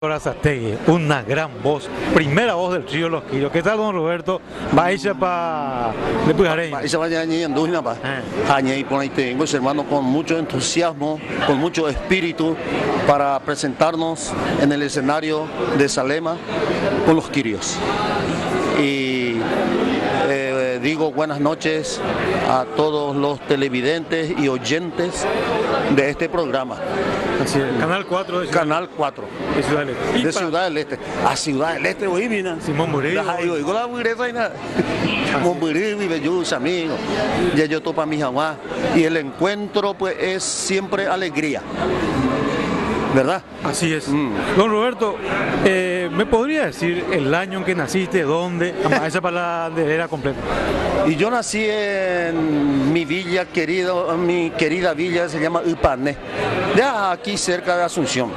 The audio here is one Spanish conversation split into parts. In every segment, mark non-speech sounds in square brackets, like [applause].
Corazastegui, una gran voz, primera voz del trío Los Quirios. ¿Qué tal, don Roberto? Vaya para de Pujarén. Vaya vaya ni en Dujina pa. Añe y ahí tengo hermano con mucho entusiasmo, con mucho espíritu para presentarnos en el escenario de Salema con los Quirios. Y digo buenas noches a todos los televidentes y oyentes de este programa, Así es, Canal 4 de Ciudad, Canal 4 de Ciudad del Este. De Ciudad del Este. A Ciudad del Este, hoy. Simón Murillo. Ay, oigo la mujereza y nada. Y Bellus, amigos. Ya yo topa mi jamás. Y el encuentro, pues, es siempre alegría. ¿Verdad? Así es. Mm. Don Roberto, eh, ¿me podría decir el año en que naciste, dónde? [laughs] Esa para la bandera completa. Y yo nací en mi villa querido, mi querida villa se llama Upané, ya aquí cerca de Asunción.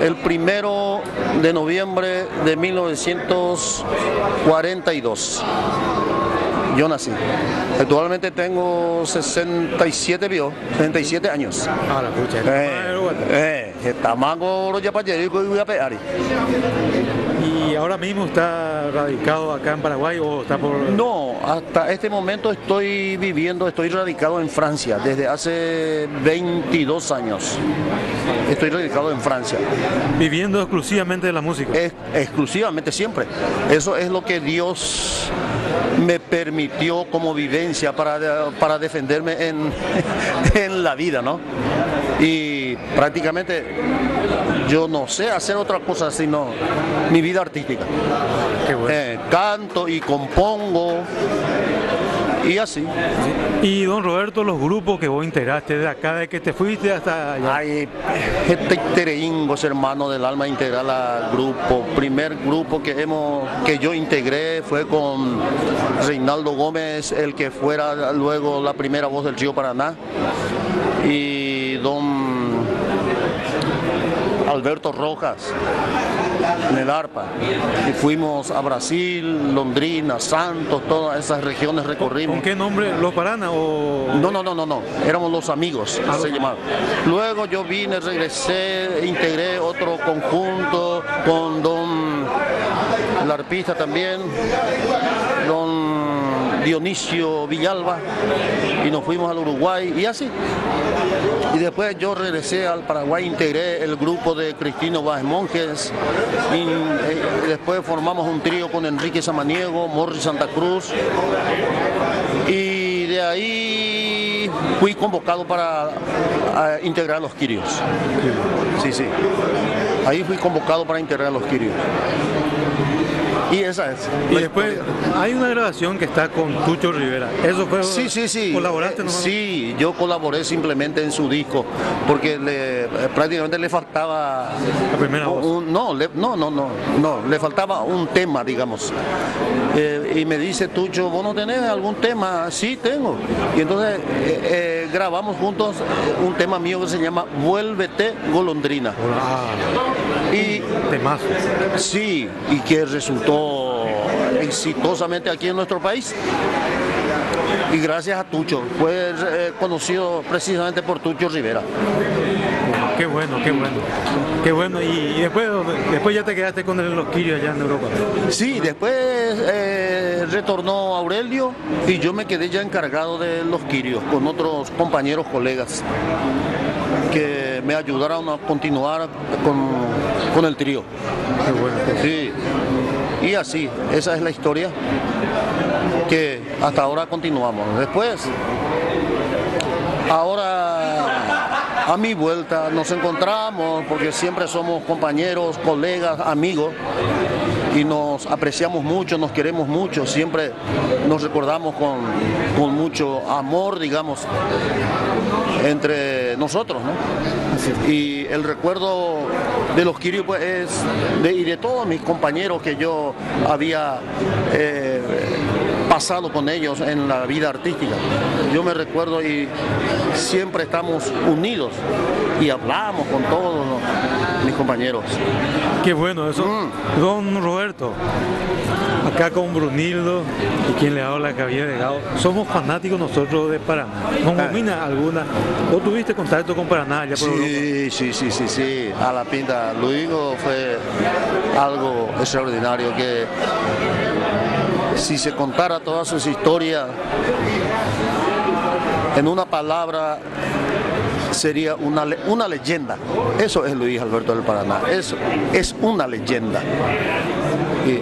El primero de noviembre de 1942. Yo nací. Actualmente tengo 67 vio, 67 años. Ah, la pucha. Eh, eh, tamago ya para y voy a pegar. ¿Y ahora mismo está radicado acá en Paraguay o está por...? No, hasta este momento estoy viviendo, estoy radicado en Francia desde hace 22 años. Estoy radicado en Francia, Viviendo exclusivamente de la música. es, exclusivamente siempre. Eso es lo que Dios me permitió como vivencia para, para defenderme en, [laughs] en la vida, ¿no? Y prácticamente yo no sé hacer otra cosa sino mi vida artística. Qué bueno. Eh, canto y compongo y así. Y don Roberto, los grupos que vos integraste de acá, de que te fuiste hasta allá. Ay, este Tereingos, hermano del alma integral al grupo. Primer grupo que hemos, que yo integré fue con Reinaldo Gómez, el que fuera luego la primera voz del Río Paraná. Y don Alberto Rojas en el arpa. Y fuimos a Brasil, Londrina, Santos, todas esas regiones recorrimos. ¿Con qué nombre? ¿Los Paraná o...? No, no, no, no, no. Éramos los amigos, se llamaba. Luego yo vine, regresé, integré otro conjunto con don el arpista también, don Dionisio Villalba, y nos fuimos al Uruguay y así. Y después yo regresé al Paraguay, integré el grupo de Cristino Báez Monjes, y eh, después formamos un trío con Enrique Samaniego, Morris Santa Cruz, y de ahí fui convocado para a, integrar los Quirios. Sí, sí. Ahí fui convocado para integrar los Quirios. Y esa es. Y después hay una grabación que está con Tucho Rivera. Eso fue... Sí, sí, sí. ¿Colaboraste nomás? Sí, yo colaboré simplemente en su disco, porque le, eh, prácticamente le faltaba... La primera voz. un- no, le- no, no, no, no, le faltaba un tema, digamos. Eh, y me dice, Tucho, ¿vos no tenés algún tema? Sí, tengo. Y entonces eh, eh, grabamos juntos un tema mío que se llama Vuélvete Golondrina. Ah, Y temazo. Sí, y que resultó exitosamente aquí en nuestro país. Y gracias a Tucho, fue eh, conocido precisamente por Tucho Rivera. Qué bueno, qué bueno. Qué bueno. Y, y después, después ya te quedaste con el- los Quirios allá en Europa. Sí, después eh, retornó Aurelio y yo me quedé ya encargado de los Quirios con otros compañeros, colegas, me ayudaron a continuar con, con el trío. Qué bueno. Sí, y así, esa es la historia que hasta ahora continuamos. Después, ahora a mi vuelta nos encontramos porque siempre somos compañeros, colegas, amigos y nos apreciamos mucho, nos queremos mucho, siempre nos recordamos con, con mucho amor, digamos, entre nosotros, ¿no? Y el recuerdo de los Quirios pues, es de, y de todos mis compañeros que yo había eh, pasado con ellos en la vida artística. Yo me recuerdo y siempre estamos unidos y hablamos con todos mis compañeros. Qué bueno eso. Mm. Don Roberto, acá con Brunildo y quien le habla que había llegado. Somos fanáticos nosotros de Paraná. ¿No domina alguna? ¿O tuviste contacto con Paraná ya por sí, Sí, sí, sí, sí. A la pinta. Luego fue algo extraordinario que si se contara toda su historia en una palabra sería una, una leyenda. Eso es Luis Alberto del Paraná. Eso es una leyenda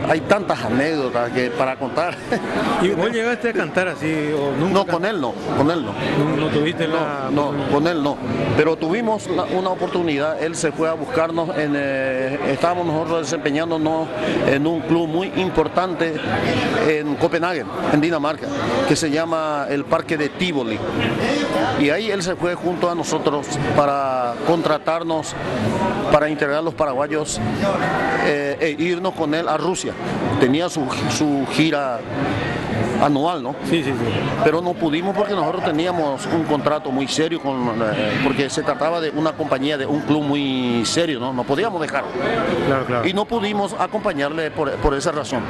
hay tantas anécdotas que para contar. [laughs] ¿Y vos llegaste a cantar así o nunca? No, con él no, con él no. ¿No, tuviste la...? No, con él no. Pero tuvimos una oportunidad, él se fue a buscarnos, en, eh, estábamos nosotros desempeñándonos en un club muy importante en Copenhague, en Dinamarca, que se llama el Parque de Tivoli. Y ahí él se fue junto a nosotros para contratarnos, para integrar los paraguayos eh, e irnos con él a Rusia. Tenía su, gira anual, ¿no? Sí, sí, sí. Pero no pudimos porque nosotros teníamos un contrato muy serio, con, eh, porque se trataba de una compañía, de un club muy serio, ¿no? No podíamos dejarlo. Claro, claro. Y no pudimos acompañarle por, por esa razón.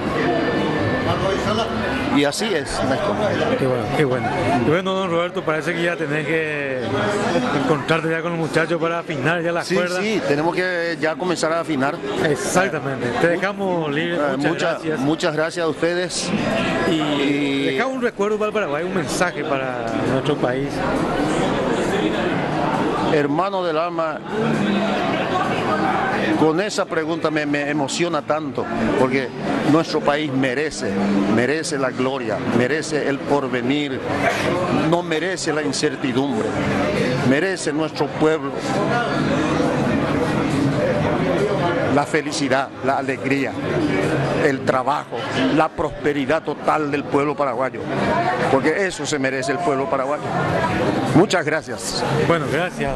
Y así es, Qué bueno, qué bueno. bueno, don Roberto, parece que ya tenés que encontrarte ya con los muchachos para afinar ya las sí, cuerdas. Sí, tenemos que ya comenzar a afinar. Exactamente. Te dejamos libre. Eh, muchas, gracias. Muchas gracias a ustedes. Y, deja un recuerdo para Paraguay, un mensaje para nuestro país. Hermano del alma, con esa pregunta me, emociona tanto, porque nuestro país merece, merece la gloria, merece el porvenir, no merece la incertidumbre, merece nuestro pueblo la felicidad, la alegría, el trabajo, la prosperidad total del pueblo paraguayo, porque eso se merece el pueblo paraguayo. Muchas gracias. Bueno, gracias,